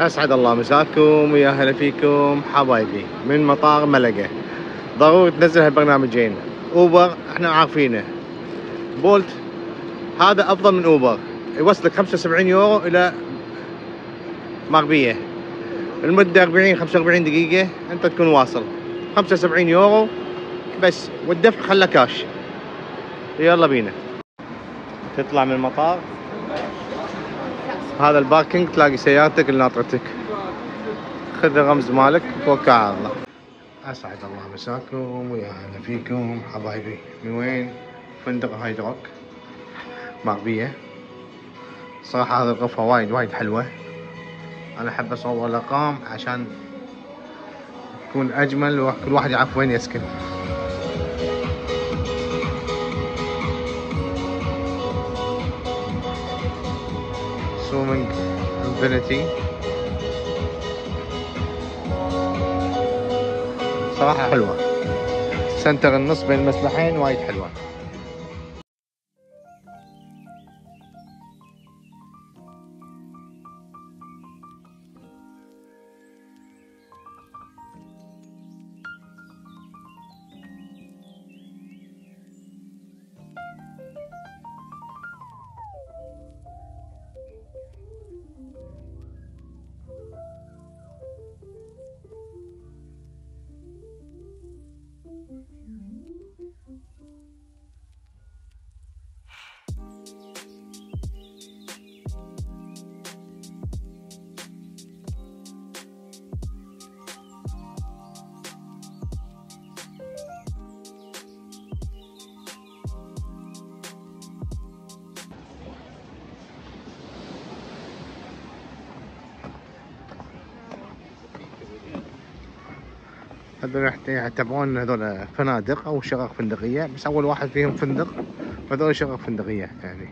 أسعد الله مساكم ويا هلا فيكم حبايبي من مطار ملقا ضروري تنزل هالبرنامجين أوبر إحنا عارفينه. بولت هذا أفضل من أوبر. يوصلك 75 يورو إلى مغبية. المدة 40 45 دقيقة أنت تكون واصل. 75 يورو بس والدفع خله كاش يلا بينا. تطلع من المطار. هذا ال parking تلاقي سيارتك اللي ناطرتك. خذ الرمز مالك توكل على الله. أسعد الله مساكم ويا هلا فيكم. حبايبي من وين؟ فندق هارد روك ماربيا. صراحة هذه الغرفة وايد وايد حلوة. أنا أحب أصور الأرقام عشان تكون أجمل وكل واحد يعرف وين يسكن. swimming infinity صراحة حلوة. center النص بين المسبحين وايد حلوة. هذول يعتبرون هذول فنادق أو شقق فندقية. بس أول واحد فيهم فندق. وهذول شقق فندقية يعني.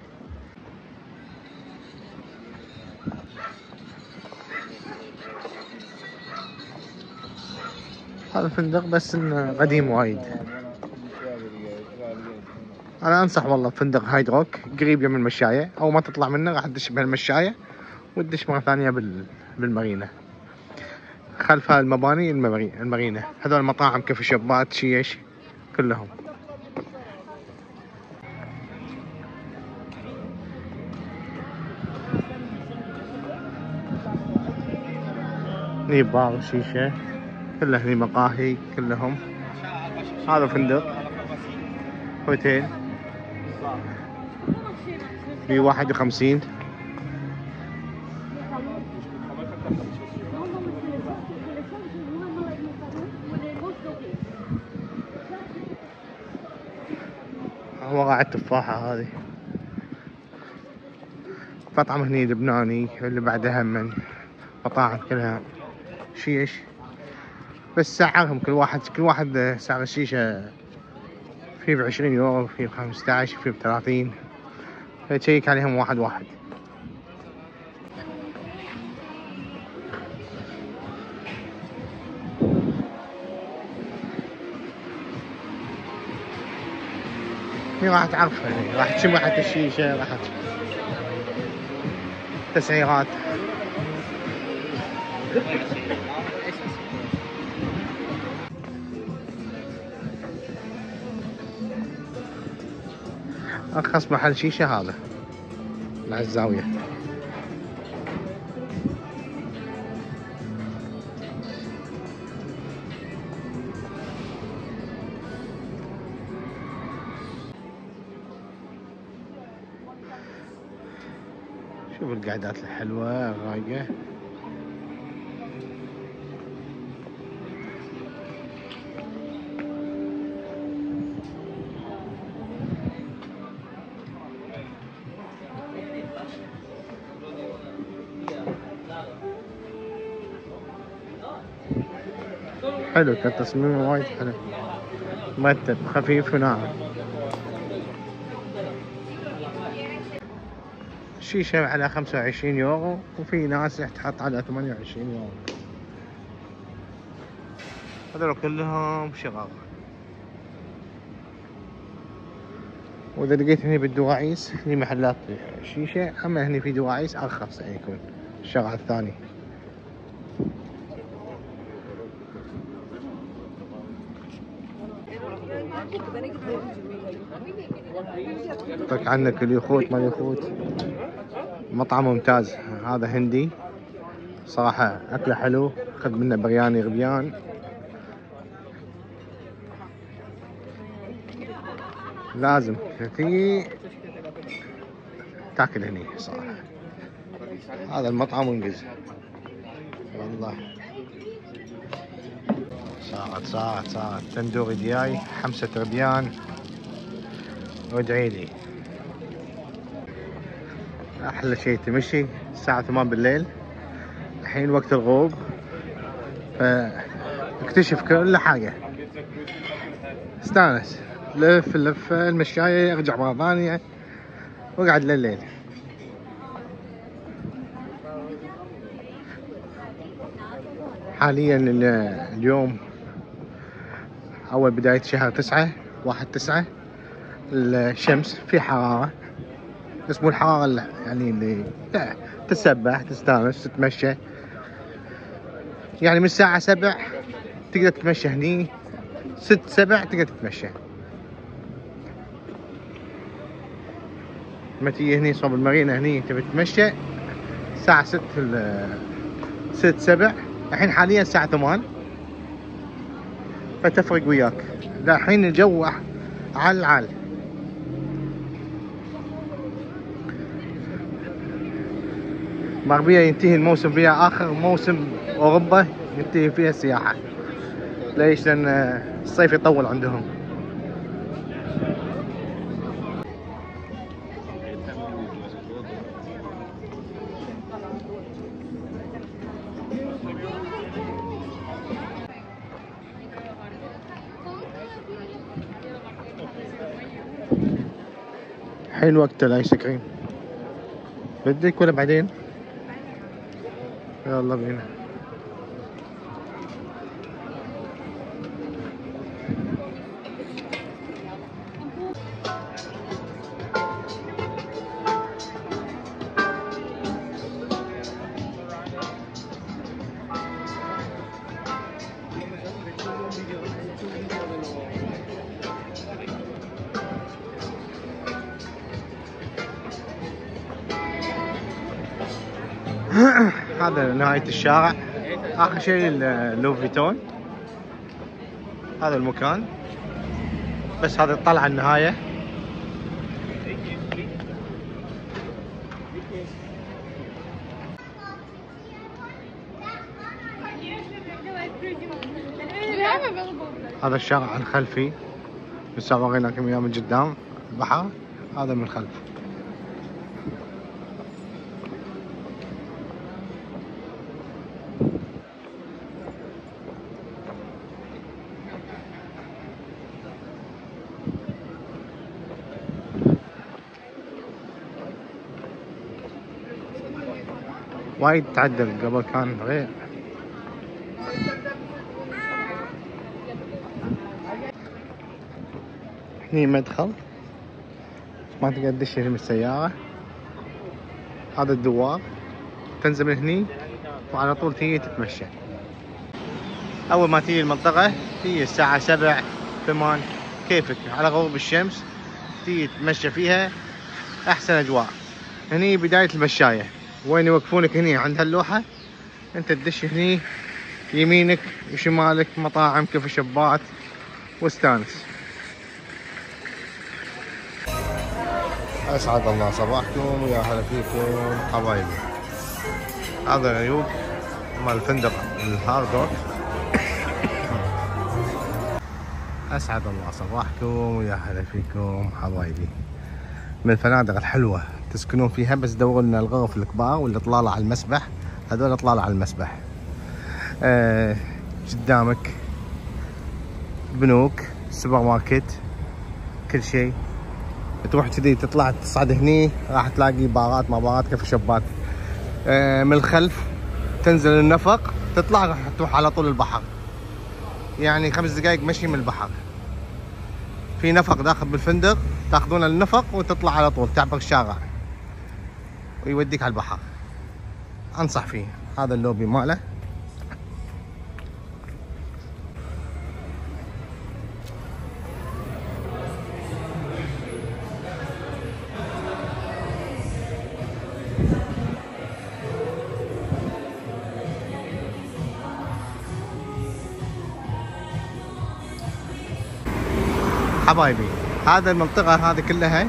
هذا فندق بس انه قديم وايد. أنا أنصح والله بفندق هايد روك قريب من المشاية. أو ما تطلع منه راح تدش بهالمشاية وتدش مرة ثانية بال... بالمارينا. خلف هاي المباني المارينا. هذول المطاعم كافي شبات شي إيش كلهم. هني بار شيشة إيه. كله هني مقاهي كلهم. هذا فندق. هوتيل. ب 51 وقع التفاحة هذه. مطعم هني لبناني اللي بعدها من مطاعم كلها. شيش بس سعرهم كل واحد كل واحد سعر الشيشة في بعشرين يورو في بخمسة عشر في بثلاثين. تشيك عليهم واحد واحد. هي راح تعرفها يعني راح تشم ريحة الشيشة راح تسعيرات. أرخص محل شيشة هذا. مع الزاوية شوف القعدات الحلوة الرايقة حلو كان تصميمه وايد حلو. مرتب خفيف وناعم. الشيشة على 25 يورو وفي ناس تحط على 28 يورو. هذول كلهم شغال. وإذا لقيت هني بالدواعيس هني محلات شيشة أما هني في دواعيس أرخص يعني يكون الشغل الثاني طق طيب، عنك اليخوت ما اليخوت مطعم ممتاز. هذا هندي. صراحة أكله حلو. أخذ منه برياني غبيان لازم. في تاكل هني صراحة. هذا المطعم انجز. والله. صارت صارت صارت تندوري دياي. حمسة ربيان وادعي لي. أحلى شيء تمشي الساعة ثمان بالليل. الحين وقت الغروب. اكتشف كل حاجة. استانس. لف لف المشاية أرجع مرة ثانية. وأقعد لليل حاليا اليوم أول بداية شهر تسعة واحد تسعة. الشمس في حرارة. بس مو الحرارة يعني اللي تسبح تستانس تتمشى. يعني من الساعة سبع تقدر تتمشى هني ست سبع تقدر تتمشى. لما تيجي هني صوب المارينا هني تبي تتمشى؟ الساعة ست ست سبع. الحين حاليا الساعة ثمان. فتفرق وياك. الحين الجو عال عال مغربية ينتهي الموسم فيها آخر موسم أوروبا ينتهي فيها السياحة. ليش؟ لأن الصيف يطول عندهم. حين وقت الآيس كريم. بدك ولا بعدين؟ يلا بينا هذا نهاية الشارع. آخر شيء لوفيتون هذا المكان. بس هذا طلع النهاية. هذا الشارع الخلفي. بس وريناكم اياه من قدام البحر. هذا من الخلف. وايد تعدل قبل كان غير. هني مدخل. ما تقدر تدش من السيارة هذا الدوار. تنزل من هني وعلى طول تيجي تتمشى. أول ما تيجي المنطقة تيجي الساعة سبع ثمان. كيفك؟ على غروب الشمس. تيجي تتمشى فيها. أحسن أجواء. هني بداية المشاية. وين يوقفونك هني؟ عند هاللوحة؟ انت تدش هني يمينك وشمالك مطاعم كيف شبات واستانس. أسعد الله صباحكم ويا هلا فيكم حبايبي. هذا العيوب مال الفندق الهاردوك. أسعد الله صباحكم ويا هلا فيكم حبايبي. من الفنادق الحلوة. تسكنون فيها بس دوروا لنا الغرف الكبار والإطلالة على المسبح. هذول إطلالة على المسبح. آه قدامك بنوك سوبر ماركت كل شيء. تروح كذي تطلع تصعد هني راح تلاقي بارات ما بارات coffee shop ات آه من الخلف تنزل النفق تطلع راح تروح على طول البحر. يعني خمس دقائق مشي من البحر. في نفق داخل بالفندق تاخذون النفق وتطلع على طول تعبر الشارع. ويوديك على البحر. أنصح فيه. هذا اللوبي ماله. حبايبي هذا المنطقة هذه كلها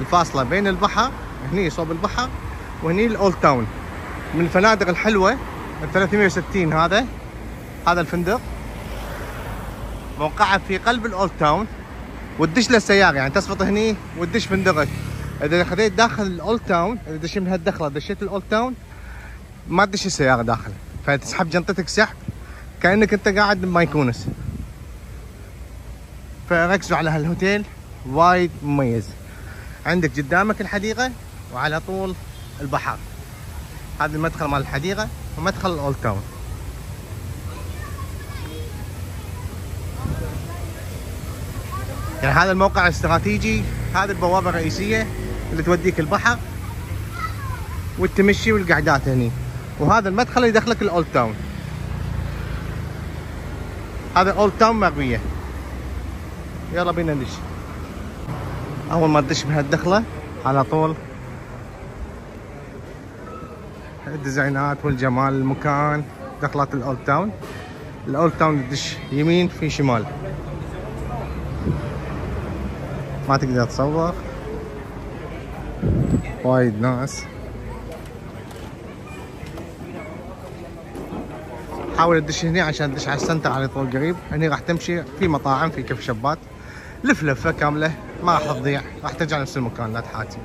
الفاصلة بين البحر هني صوب البحر وهني ال old town. من الفنادق الحلوة ال 360 هذا هذا الفندق. موقعه في قلب ال old town. وتدش للسيارة يعني تصفط هني وتدش فندقك. إذا خذيت داخل ال old town إذا دشيت من هالدخلة دشيت ال old town ما تدش السيارة داخل. فتسحب جنطتك سحب كأنك أنت قاعد بمايكونوس فركزوا على هالهوتيل وايد مميز. عندك قدامك الحديقة. وعلى طول البحر. هذا المدخل مال الحديقة ومدخل ال old town. يعني هذا الموقع الاستراتيجي هذه البوابة الرئيسية اللي توديك البحر والتمشي والقعدات هني. وهذا المدخل اللي يدخلك ال old town. هذا old town ماربيا يلا بينا ندش. أول ما تدش بهالدخلة على طول ال design ات والجمال المكان دخلات ال old town. ال old town تدش يمين في شمال. ما تقدر تصور. وايد ناس. حاول تدش هنا عشان تدش على ال center على طول قريب. هني راح تمشي في مطاعم في coffee shop ات. لف لفه كاملة ما راح تضيع. راح ترجع نفس المكان لا تحاتي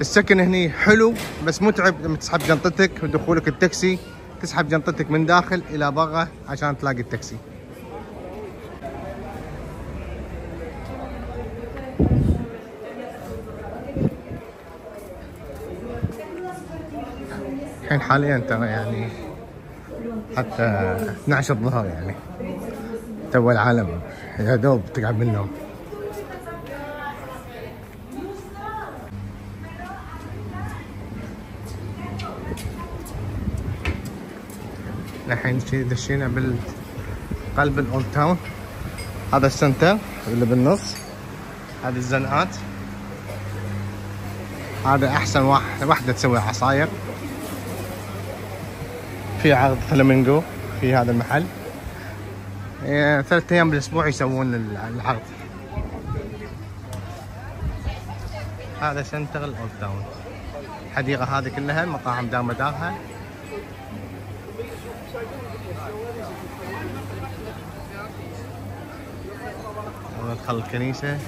السكن هني حلو بس متعب لما تسحب جنطتك ودخولك التاكسي. تسحب جنطتك من داخل إلى برا عشان تلاقي التاكسي. الحين حاليا ترى يعني حتى 12 الظهر يعني. تو العالم يا دوب تقعد من النوم الحين دشينا بالقلب ال old town. هذا ال center اللي بالنص. هذه الزنقات. هذا أحسن واحد وحدة تسوي عصاير. في عرض فلامنكو في هذا المحل. إيه، ثلاثة أيام بالأسبوع يسوون العرض. هذا center ال old town. الحديقة هذه كلها مطاعم دار مدارها ندخل الكنيسة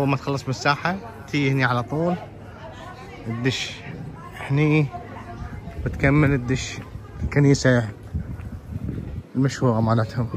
أول ما تخلص من الساحة تيجي هني على طول. تدش هني وتكمل تدش الكنيسة المشهوره مالتهم.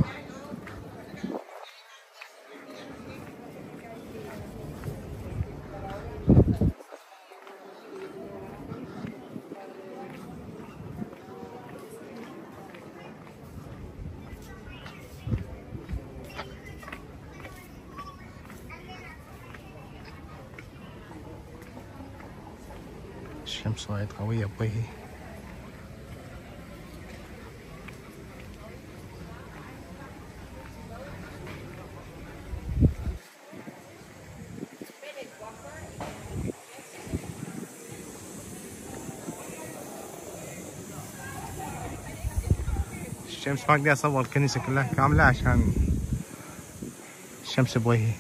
الشمس وايد قوية بوجهي الشمس ما أقدر اصور الكنيسة كلها كاملة عشان الشمس بوجهي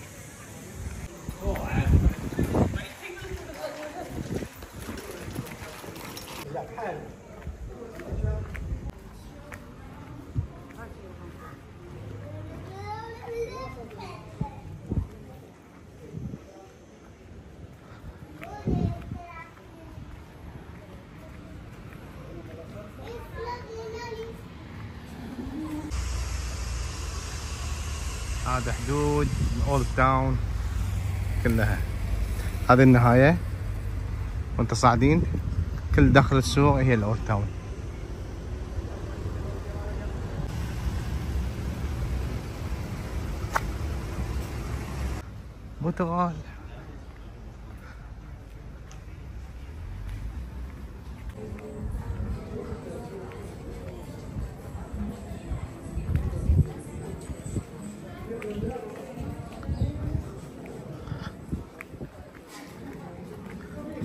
هذا حدود تاون كلها. هذه النهاية. وانت صاعدين كل داخل السوق هي الاولد تاون. برتغال.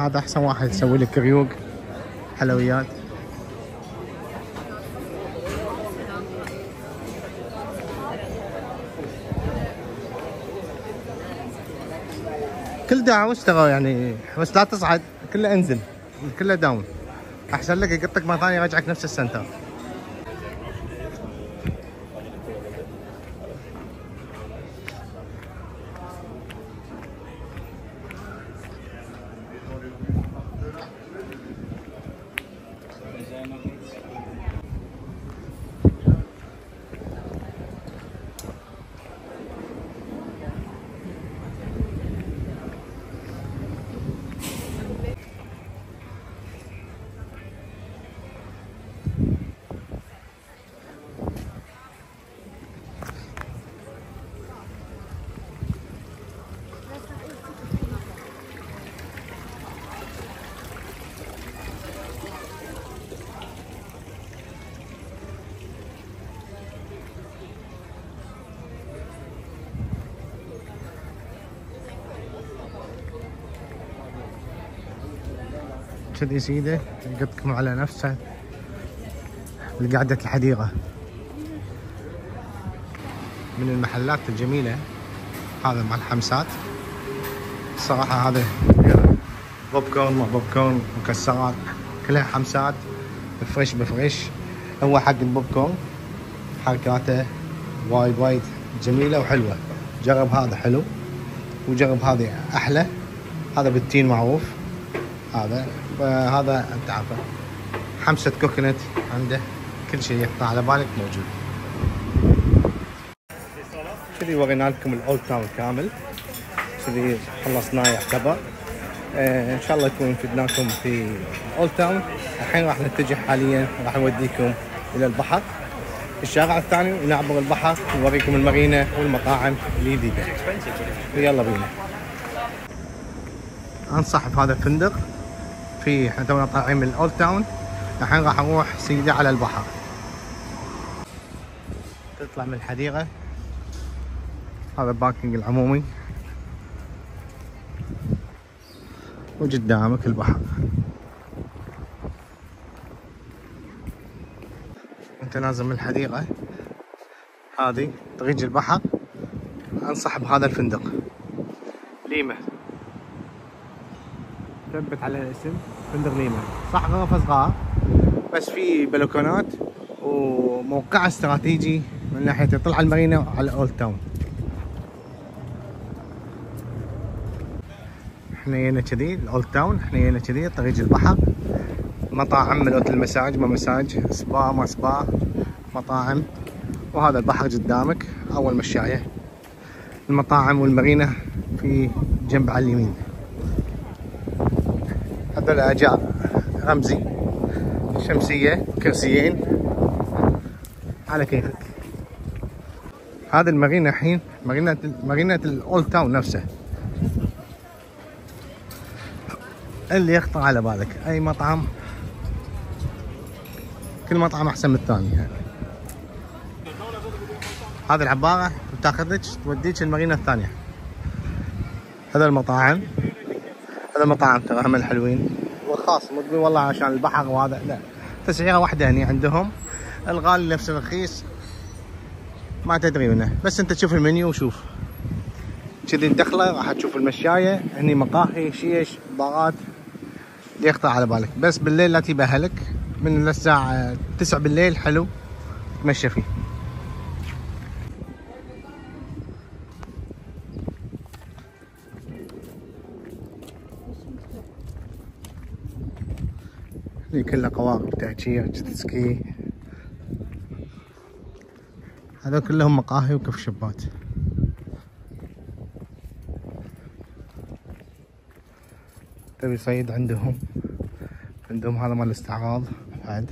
هذا أحسن واحد يسوي لك ريوق حلويات. كل دعوة اشتغل يعني بس لا تصعد كله انزل كله down أحسن لك يقطك مرة ثانية يرجعك نفس ال center. كذي سيدة يقطكم على نفسه. لقعدة الحديقة. من المحلات الجميلة هذا مع الحمسات. الصراحة هذا بوب كورن ما بوب كورن مكسرات. كلها حمسات fresh ب fresh. هو حق البوب كورن. حركاته وايد وايد جميلة وحلوة. جرب هذا حلو وجرب هذه أحلى. هذا بالتين معروف. هذا. فهذا أنت عارفه. حمسة coconut عنده كل شيء يخطر على بالك موجود. كذي ورينا لكم ال old town كامل. كذي خلصناه يعتبر آه إن شاء الله يكون فدناكم في ال old town. الحين راح نتجه حاليا راح نوديكم إلى البحر. الشارع الثاني ونعبر البحر ونوريكم المارينا والمطاعم الجديده يلا بينا. أنصح بهذا الفندق. في إحنا تونا طالعين من ال old town الحين راح نروح سيدة على البحر. تطلع من الحديقة. هذا ال parking العمومي. وقدامك البحر. انت نازل من الحديقة. هذه طريق البحر. أنصح بهذا الفندق. ليمة. ثبت على الاسم فندق ليما صح غرفة صغار بس في بلكونات وموقعه استراتيجي من ناحية يطلع على المارينا على old town إحنا جينا كذي ال old town إحنا جينا كذي طريق البحر. مطاعم ملوت المساج ما مساج سبا ما سبا مطاعم. وهذا البحر قدامك أول مشاية. المطاعم والمارينا في جنب على اليمين. هذا الاجار رمزي. شمسية كرسيين. على كيفك. هذا المارينا الحين مارينا مارينا الاولد تاون نفسه. اللي يخطر على بالك. أي مطعم. كل مطعم أحسن من الثاني يعني. هذه العبارة بتاخذك توديك المارينا الثانية. هذا المطاعم. هذا المطاعم ترى هم الحلوين. والخاص مو تقول والله عشان البحر وهذا لا. تسعيرة واحدة هني عندهم. الغالي نفس الرخيص. ما تدري منه. بس انت تشوف المنيو وشوف. كذي الدخله راح تشوف المشاية. هني مقاهي شيش بارات يخطر على بالك. بس بالليل لا تجيب اهلك من الساعة 9 بالليل حلو. تمشى فيه. كلها قوارب تهجير جيت سكي هذول كلهم مقاهي وكف شبات تبي صيد عندهم عندهم هذا مال الاستعراض بعد.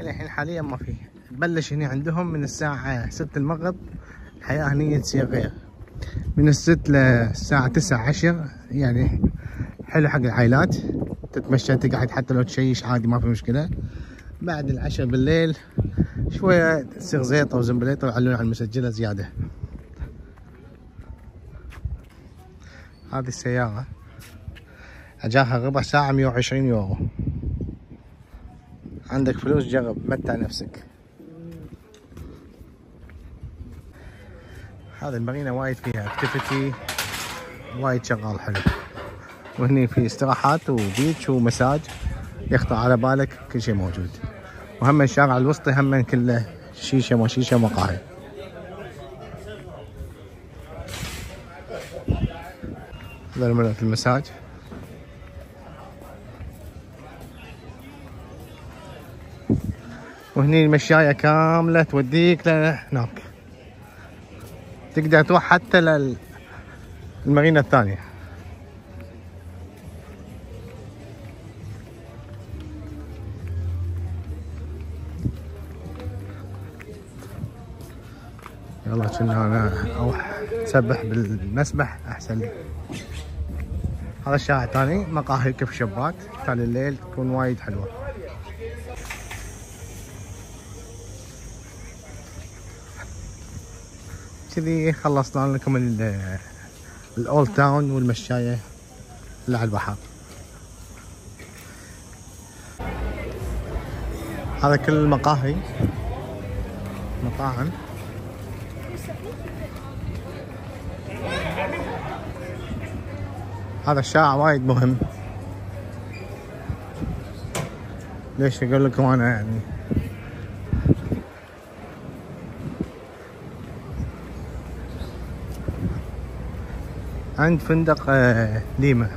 الحين حاليا ما في. بلش هنا عندهم من الساعة ستة المغرب الحياة هني تصير غير. من الست للساعة تسعة عشر يعني حلو حق العائلات. تتمشى تقعد حتى لو تشيش عادي ما في مشكلة. بعد العشاء بالليل شوية تصير زيطة وزنبليطة ويعلون على المسجلة زيادة. هذه السيارة أجارها ربع ساعة مية وعشرين يورو. عندك فلوس جرب متع نفسك. هذا المارينا وايد فيها activity وايد شغال حلو. وهني في استراحات وبيتش ومساج يخطر على بالك كل شيء موجود. وهم الشارع الوسطي هم كله شيشة ما شيشة مقاهي. هذا ملك المساج. وهني المشاية كاملة توديك لهناك تقدر تروح حتى للمارينا الثانية. يلا كنا أنا أروح أسبح بالمسبح أحسن. لي هذا الشارع الثاني مقاهي كيف شبات ثاني الليل تكون وايد حلوة. كذي خلصنا لكم الاولد تاون والمشاية اللي على البحر. هذا كل المقاهي مطاعم. هذا الشارع وايد مهم. ليش أقول لكم أنا يعني؟ عند فندق آه، ليما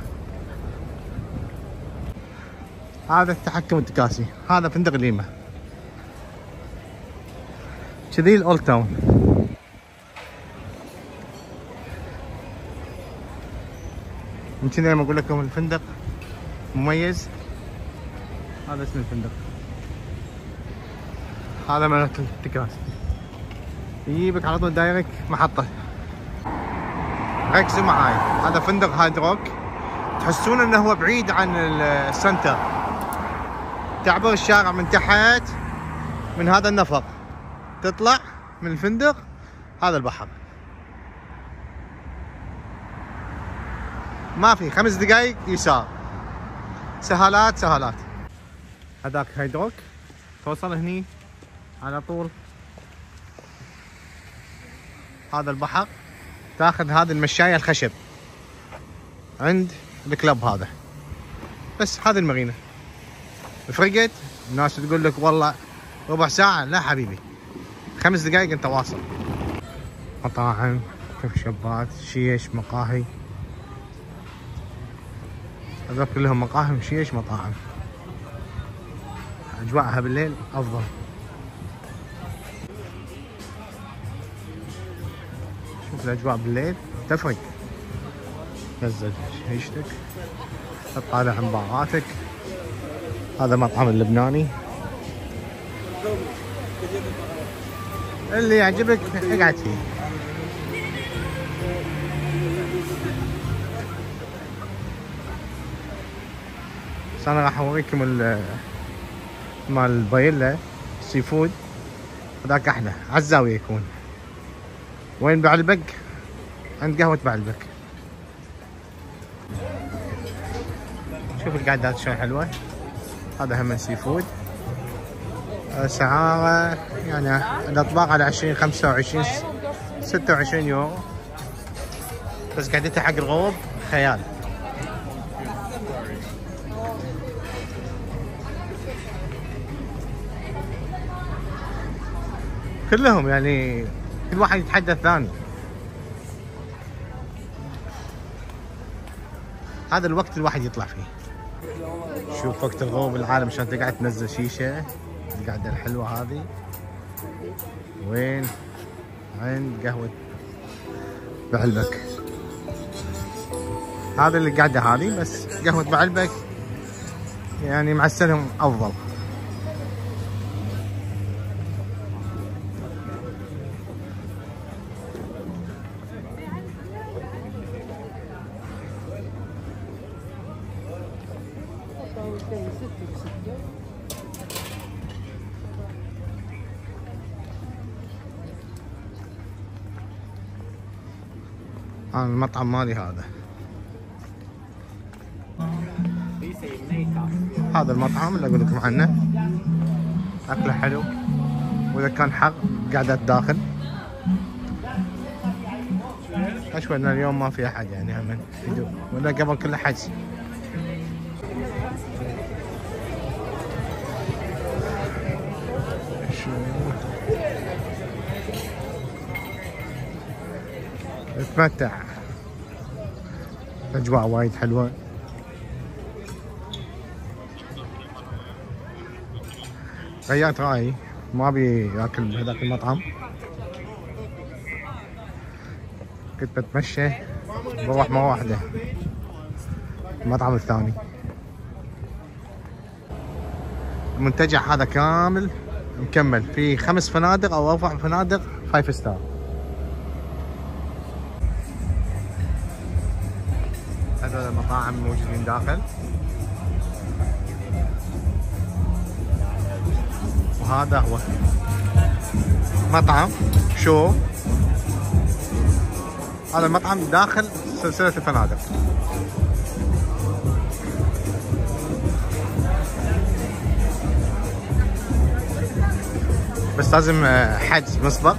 هذا التحكم التكاسي. هذا فندق ليما كذي الأولد تاون. كذا لما أقول لكم الفندق مميز هذا اسم الفندق. هذا ملك التكاسي. يجيبك على طول دايرك محطة. ركزوا معاي هذا فندق هايد روك. تحسون إنه هو بعيد عن السنتر. تعبر الشارع من تحت من هذا النفق تطلع من الفندق هذا البحر. ما في خمس دقايق يسار. سهالات سهالات. هذاك هيدروك توصل هني على طول. هذا البحر. تاخذ هذه المشاية الخشب عند الكلب هذا. بس هذه المارينا فرقت الناس تقول لك والله ربع ساعة لا حبيبي. خمس دقايق انت واصل. مطاعم شبات شيش مقاهي. هذول كلهم مقاهي شيش مطاعم. أجواءها بالليل أفضل. شوف الاجواء بالليل تفرق نزل عيشتك تطالع عن هذا مطعم اللبناني اللي يعجبك اقعد فيه بس أنا راح اوريكم مال البايلا seafood هذاك أحلى على الزاويه يكون وين بعلبك عند قهوة بعلبك شوف القعدات شلون حلوة. هذا هم seafood. اسعاره يعني الأطباق على 20 25 26 يورو. بس قعدتها حق الغوب خيال. كلهم يعني واحد يتحدى الثاني هذا الوقت الواحد يطلع فيه. شوف وقت الغروب العالم شلون تقعد تنزل شيشة. القعده الحلوة هذه. وين؟ عند قهوة بعلبك؟ هذا القعده هذه بس قهوة بعلبك يعني معسلهم أفضل. المطعم مالي هذا. هذا المطعم اللي أقول لكم عنه. أكله حلو. وإذا كان حق قعدت داخل اشوى إن اليوم ما في أحد يعني هم ولا قبل كله حجز. اتمتع. الاجواء وايد حلوة. غيرت رأيي. ما أبي أكل بهذاك المطعم. كنت بتمشى بروح مرة واحدة. المطعم الثاني. المنتجع هذا كامل مكمل. فيه خمس فنادق أو أربع فنادق five star المطاعم موجودين داخل. وهذا هو مطعم شو؟ هذا المطعم داخل سلسلة الفنادق. بس لازم آه، حجز مسبق.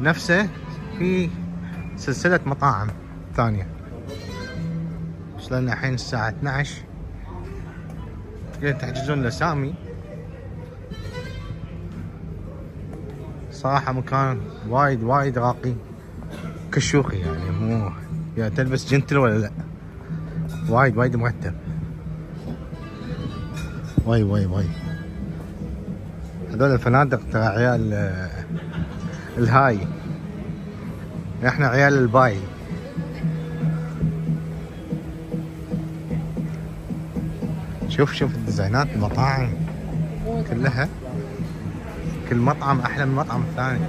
نفسه في سلسلة مطاعم ثانية. بس لنا الحين الساعة 12 تقدرون تحجزون الاسامي صراحة مكان وايد وايد راقي. كشوخي يعني مو يا تلبس gentle ولا لا. وايد وايد مرتب. واي واي واي هذول الفنادق ترى عيال ال hi. إحنا عيال ال bye. شوف شوف ال design ات المطاعم كلها. كل مطعم أحلى من المطعم الثاني.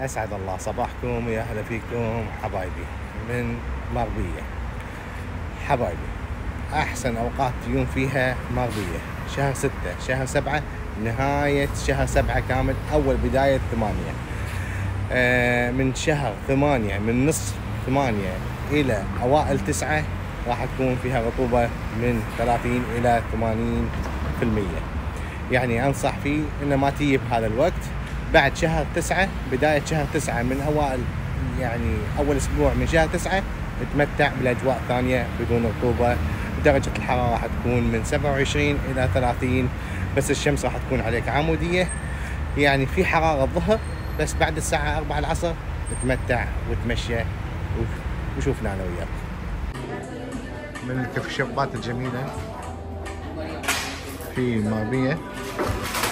أسعد الله صباحكم ويا أهلا فيكم حبايبي. من مغبية. حبايبي أحسن أوقات تجون فيها مغبية. شهر ستة شهر سبعة نهاية شهر سبعة كامل أول بداية ثمانية. آه، من شهر ثمانية من نصف ثمانية إلى أوائل تسعة راح تكون فيها رطوبة من 30 إلى 80% يعني أنصح فيه إنه ما تجي بهذا الوقت. بعد شهر تسعة بداية شهر تسعة من أوائل يعني أول أسبوع من شهر تسعة تمتع بالأجواء الثانية بدون رطوبة. درجة الحرارة راح تكون من 27 إلى 30 بس الشمس راح تكون عليك عمودية. يعني في حرارة الظهر بس بعد الساعة 4 العصر تتمتع وتمشى وشوفنا أنا وياك. من الكفشوبات الجميلة في مغبية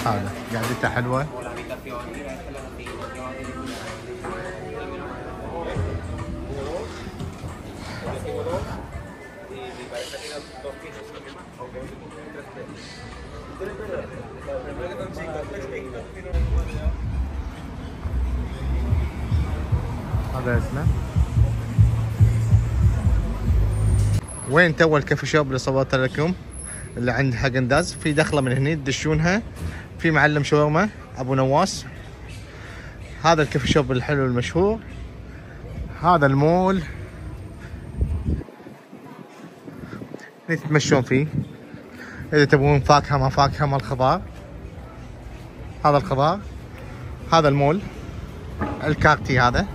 هذا قعدتها حلوة. هذا اسمه. وين تو ال coffee shop اللي صورت لكم؟ اللي عند Häagen-Dazs في دخلة من هني تدشونها. في معلم شاورما ابو نواس. هذا ال coffee shop الحلو المشهور. هذا المول. تتمشون فيه. إذا تبغون فاكهة ما فاكهة ما الخضار. هذا الخضار هذا المول الكورتي هذا.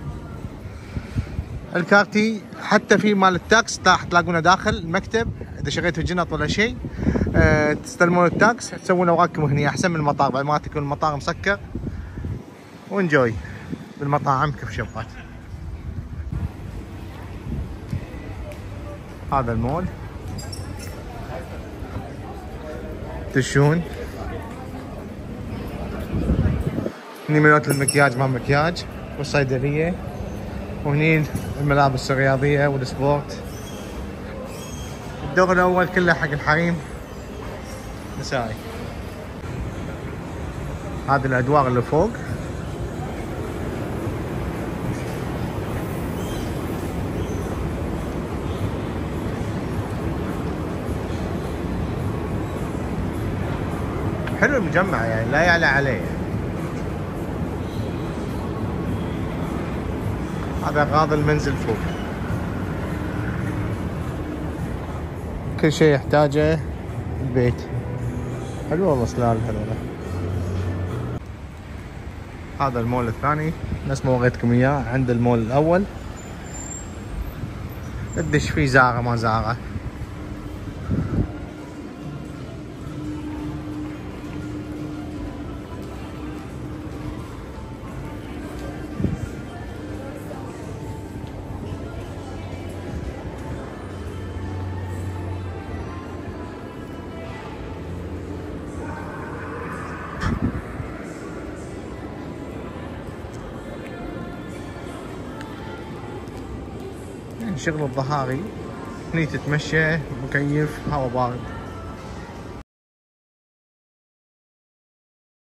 الكورتي حتى في مال ال tax راح تلاقونه داخل المكتب إذا شريتوا جنط ولا شيء أه تستلمون ال tax تسوون أوراقكم هني أحسن من المطار بعد ما تكون المطار مسكر و enjoy بالمطاعم كيف شبات هذا المول. تشون ملوت المكياج ما مكياج. والصيدلية. وهني الملابس الرياضية والسبورت. الدور الأول كله حق الحريم. نسائي هذه الأدوار اللي فوق. حلو المجمع يعني لا يعلى عليه. هذا غاض المنزل فوق. كل شيء يحتاجه البيت. حلو والله سلال هذول هذا المول الثاني. نفس ما وريتكم إياه عند المول الأول. تدش فيه زاغة ما زاغة. شغل الظهاري هني تتمشى مكيف هوا بارد.